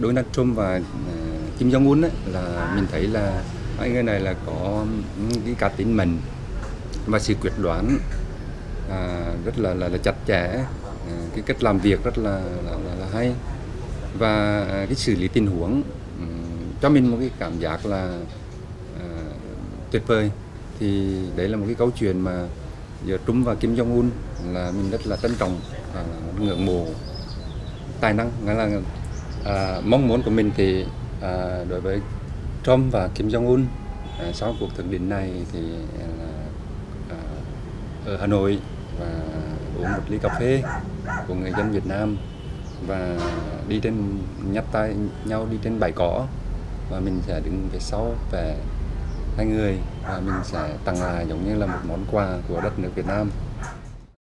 Donald Trump và ờ, Kim Jong Un ấy, là mình thấy là hai người này là có cái cá tính mình và sự quyết đoán à, rất là, là là chặt chẽ. À, cái cách làm việc rất là là, là, là hay. Và cái xử lý tình huống um, cho mình một cái cảm giác là à, tuyệt vời. Thì đấy là một cái câu chuyện mà giữa Trung và Kim Jong Un là mình rất là trân trọng và ngưỡng mộ tài năng nghĩa là à, mong muốn của mình thì à, đối với Trump và Kim Jong Un à, sau cuộc thượng đỉnh này thì là à, ở Hà Nội và uống một ly cà phê của người dân Việt Nam và đi trên nhấp tay nhau đi trên bãi cỏ và mình sẽ đứng phía sau về hai người và mình sẽ tặng lại giống như là một món quà của đất nước Việt Nam.